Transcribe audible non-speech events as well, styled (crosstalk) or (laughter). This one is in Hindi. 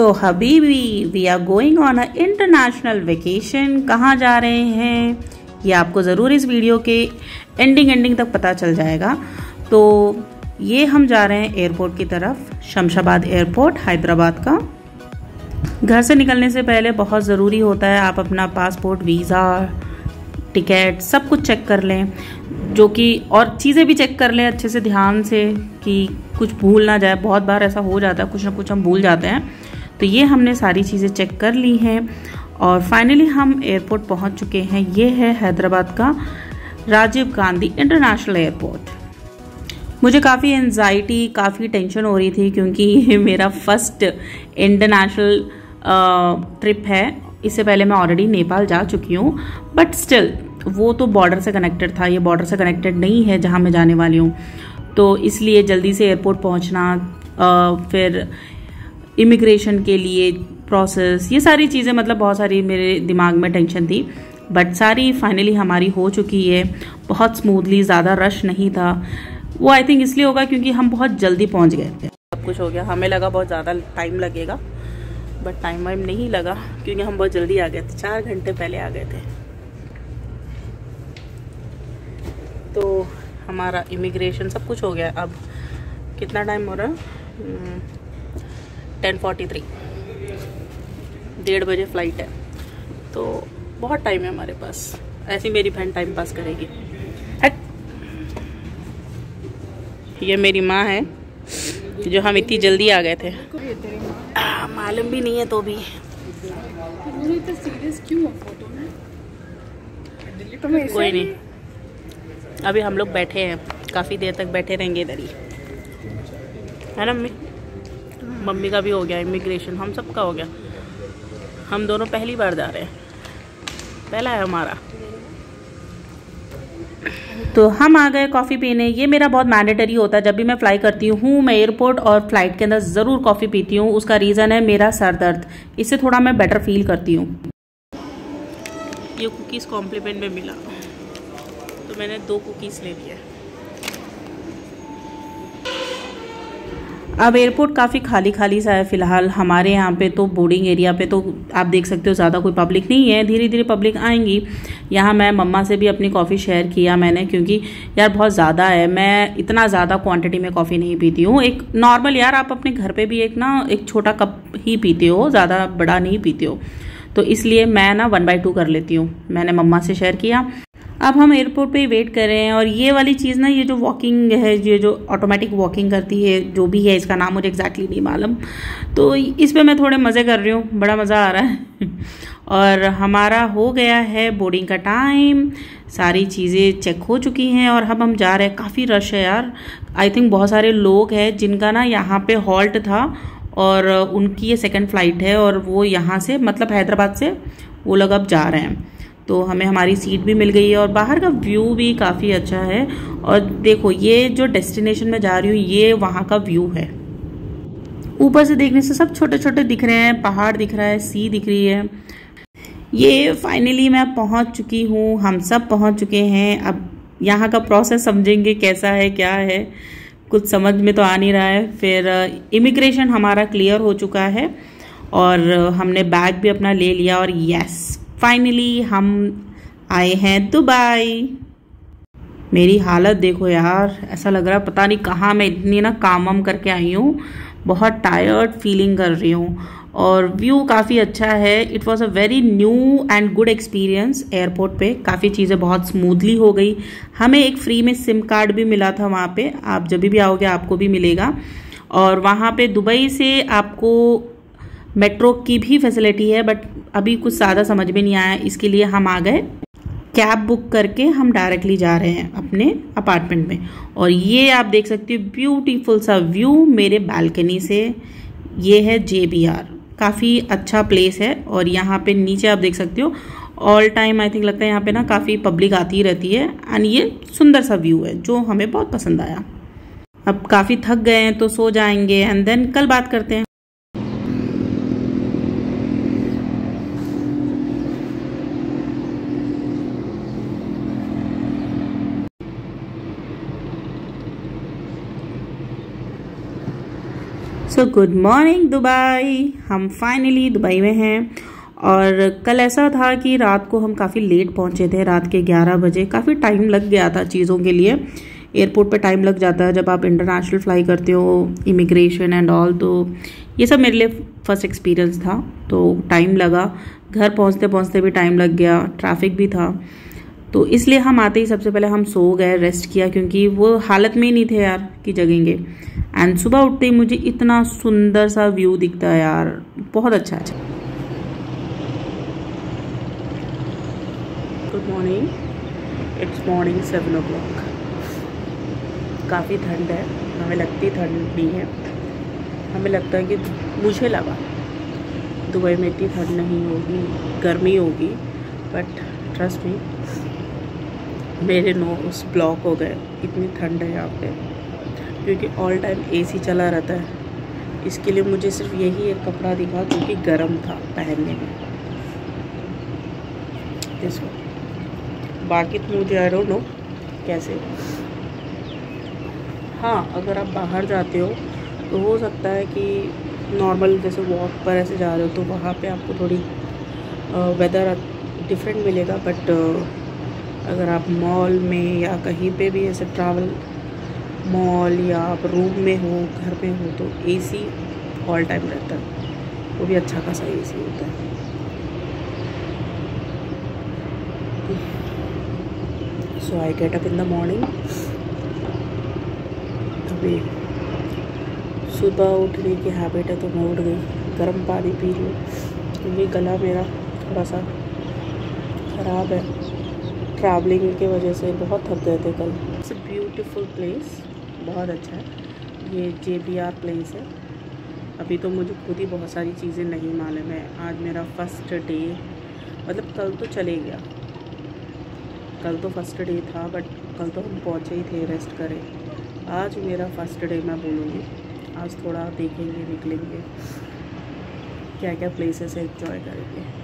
So Habibi we are going on a international vacation कहाँ जा रहे हैं? ये आपको ज़रूर इस वीडियो के एंडिंग एंडिंग तक पता चल जाएगा। तो ये हम जा रहे हैं एयरपोर्ट की तरफ़, शमशाबाद एयरपोर्ट हैदराबाद का। घर से निकलने से पहले बहुत ज़रूरी होता है आप अपना पासपोर्ट वीज़ा टिकट सब कुछ चेक कर लें। जो कि, और चीज़ें भी चेक कर लें अच्छे से ध्यान से कि कुछ भूल ना जाए। बहुत बार ऐसा हो जाता है, कुछ ना कुछ हम भूल जाते हैं। तो ये हमने सारी चीज़ें चेक कर ली हैं और फाइनली हम एयरपोर्ट पहुँच चुके हैं। ये है हैदराबाद का राजीव गांधी इंटरनेशनल एयरपोर्ट मुझे काफ़ी एनजाइटी काफ़ी टेंशन हो रही थी क्योंकि ये मेरा फ़र्स्ट इंटरनेशनल ट्रिप है। इससे पहले मैं ऑलरेडी नेपाल जा चुकी हूँ। बट स्टिल वो तो बॉर्डर से कनेक्टेड था। ये बॉर्डर से कनेक्टेड नहीं है जहाँ मैं जाने वाली हूँ। तो इसलिए जल्दी से एयरपोर्ट पहुँचना फिर इमिग्रेशन के लिए प्रोसेस ये सारी चीज़ें मतलब बहुत सारी मेरे दिमाग में टेंशन थी बट सारी फाइनली हमारी हो चुकी है। बहुत स्मूथली ज़्यादा रश नहीं था। वो आई थिंक इसलिए होगा क्योंकि हम बहुत जल्दी पहुँच गए थे। सब कुछ हो गया। हमें लगा बहुत ज़्यादा टाइम लगेगा बट टाइम वाइम नहीं लगा क्योंकि हम बहुत जल्दी आ गए थे। चार घंटे पहले आ गए थे। तो हमारा इमिग्रेशन सब कुछ हो गया। अब कितना टाइम हो रहा है? Ten forty three. डेढ़ बजे फ़्लाइट है। तो बहुत टाइम है हमारे पास। ऐसी मेरी बहन टाइम पास करेगी। ये मेरी माँ है जो हम इतनी जल्दी आ गए थे। मालूम भी नहीं है तो भी। कोई नहीं। अभी हम लोग बैठे हैं। काफ़ी देर तक बैठे रहेंगे इधर ही। है ना मम्मी? मम्मी का भी हो गया इमिग्रेशन हम सबका हो गया। हम दोनों पहली बार जा रहे हैं। पहला है हमारा। तो हम आ गए कॉफ़ी पीने। ये मेरा बहुत मैंडेटरी होता है। जब भी मैं फ्लाई करती हूँ, मैं एयरपोर्ट और फ़्लाइट के अंदर ज़रूर कॉफ़ी पीती हूँ। उसका रीज़न है मेरा सर दर्द। इससे थोड़ा मैं बेटर फील करती हूँ। ये कुकीज़ कॉम्प्लीमेंट में मिला। तो मैंने दो कुकीज़ ले लिया अब एयरपोर्ट काफ़ी खाली खाली सा है फ़िलहाल। हमारे यहाँ पे तो बोर्डिंग एरिया पे तो आप देख सकते हो, ज़्यादा कोई पब्लिक नहीं है। धीरे धीरे पब्लिक आएँगी। यहाँ मैं मम्मा से भी अपनी कॉफ़ी शेयर किया मैंने, क्योंकि यार बहुत ज़्यादा है। मैं इतना ज़्यादा क्वांटिटी में कॉफ़ी नहीं पीती हूँ। एक नॉर्मल यार, आप अपने घर पर भी एक ना, एक छोटा कप ही पीते हो, ज़्यादा बड़ा नहीं पीते हो। तो इसलिए मैं ना वन बाई टू कर लेती हूँ। मैंने मम्मा से शेयर किया। अब हम एयरपोर्ट पे वेट कर रहे हैं और ये वाली चीज़ ना, ये जो वॉकिंग है, ये जो ऑटोमेटिक वॉकिंग करती है, जो भी है, इसका नाम मुझे एग्जैक्टली नहीं मालूम। तो इस पर मैं थोड़े मज़े कर रही हूँ, बड़ा मज़ा आ रहा है। (laughs) और हमारा हो गया है बोर्डिंग का टाइम सारी चीज़ें चेक हो चुकी हैं और अब हम जा रहे हैं। काफ़ी रश है यार। आई थिंक बहुत सारे लोग हैं जिनका ना यहाँ पे हॉल्ट था और उनकी ये सेकंड फ़्लाइट है और वो यहाँ से मतलब हैदराबाद से, वो लोग अब जा रहे हैं। तो हमें हमारी सीट भी मिल गई है और बाहर का व्यू भी काफ़ी अच्छा है। और देखो, ये जो डेस्टिनेशन में जा रही हूँ, ये वहाँ का व्यू है। ऊपर से देखने से सब छोटे छोटे दिख रहे हैं, पहाड़ दिख रहा है सी दिख रही है। ये फाइनली मैं पहुँच चुकी हूँ, हम सब पहुँच चुके हैं। अब यहाँ का प्रोसेस समझेंगे कैसा है, क्या है। कुछ समझ में तो आ नहीं रहा है। फिर इमिग्रेशन हमारा क्लियर हो चुका है और हमने बैग भी अपना ले लिया और यस फाइनली हम आए हैं दुबई मेरी हालत देखो यार, ऐसा लग रहा है पता नहीं कहाँ मैं इतनी ना काम वाम करके आई हूँ। बहुत टायर्ड फीलिंग कर रही हूँ। और व्यू काफ़ी अच्छा है। It was a very new and good experience airport पे। काफ़ी चीज़ें बहुत स्मूथली हो गई। हमें एक फ्री में सिम कार्ड भी मिला था वहाँ पे। आप जब भी आओगे, आपको भी मिलेगा। और वहाँ पे दुबई से आपको मेट्रो की भी फैसिलिटी है बट अभी कुछ ज़्यादा समझ में नहीं आया, इसके लिए हम आ गए। कैब बुक करके हम डायरेक्टली जा रहे हैं अपने अपार्टमेंट में। और ये आप देख सकते हो ब्यूटीफुल सा व्यू मेरे बालकनी से। ये है जे बी आर काफ़ी अच्छा प्लेस है और यहाँ पे नीचे आप देख सकते हो ऑल टाइम आई थिंक लगता है यहाँ पे ना काफ़ी पब्लिक आती रहती है। एंड ये सुंदर सा व्यू है, जो हमें बहुत पसंद आया। अब काफ़ी थक गए हैं तो सो जाएँगे एंड देन कल बात करते हैं। So good morning Dubai. हम फाइनली दुबई में हैं। और कल ऐसा था कि रात को हम काफ़ी लेट पहुँचे थे, रात के 11 बजे। काफ़ी टाइम लग गया था चीज़ों के लिए। एयरपोर्ट पे टाइम लग जाता है जब आप इंटरनेशनल फ्लाई करते हो इमिग्रेशन एंड ऑल तो ये सब मेरे लिए फ़र्स्ट एक्सपीरियंस था। तो टाइम लगा। घर पहुँचते पहुँचते भी टाइम लग गया। ट्रैफ़िक भी था। तो इसलिए हम आते ही सबसे पहले हम सो गए रेस्ट किया, क्योंकि वो हालत में ही नहीं थे यार कि जगेंगे। एंड सुबह उठते ही मुझे इतना सुंदर सा व्यू दिखता है यार। बहुत अच्छा अच्छा good morning it's morning seven o'clock काफ़ी ठंड है। हमें लगती ठंड नहीं है। हमें लगता है कि मुझे लगा दुबई में इतनी ठंड नहीं होगी, गर्मी होगी बट ट्रस्ट मी मेरे नोज़ ब्लॉक हो गए। इतनी ठंड है यहाँ पे। क्योंकि ऑल टाइम एसी चला रहता है। इसके लिए मुझे सिर्फ़ यही एक कपड़ा दिखा क्योंकि गर्म था पहनने में। इसको बाकी तो मुझे आई डोंट नो कैसे। हाँ अगर आप बाहर जाते हो तो हो सकता है कि नॉर्मल जैसे वॉक पर ऐसे जा रहे हो तो वहाँ पे आपको थोड़ी वेदर डिफरेंट मिलेगा बट अगर आप मॉल में या कहीं पे भी ऐसे ट्रैवल मॉल या आप रूम में हो, घर में हो तो एसी ऑल टाइम रहता है। वो भी अच्छा खासा एसी होता है। So I get up in the morning अभी सुबह उठने की हैबिट है तो मैं उठ गई, गर्म पानी पी रही हूँ। क्योंकि गला मेरा थोड़ा सा ख़राब है। ट्रैवलिंग के वजह से बहुत थक गए थे कल। इट्स ब्यूटीफुल प्लेस बहुत अच्छा है। ये जे बी आर प्लेस है। अभी तो मुझे खुद ही बहुत सारी चीज़ें नहीं मालूम है। आज मेरा फ़र्स्ट डे मतलब कल तो चले गया। कल तो फ़र्स्ट डे था बट कल तो हम पहुँचे ही थे रेस्ट करें। आज मेरा फ़र्स्ट डे मैं बोलूँगी। आज थोड़ा देखेंगे, निकलेंगे। क्या क्या प्लेसेस है इन्जॉय करेंगे।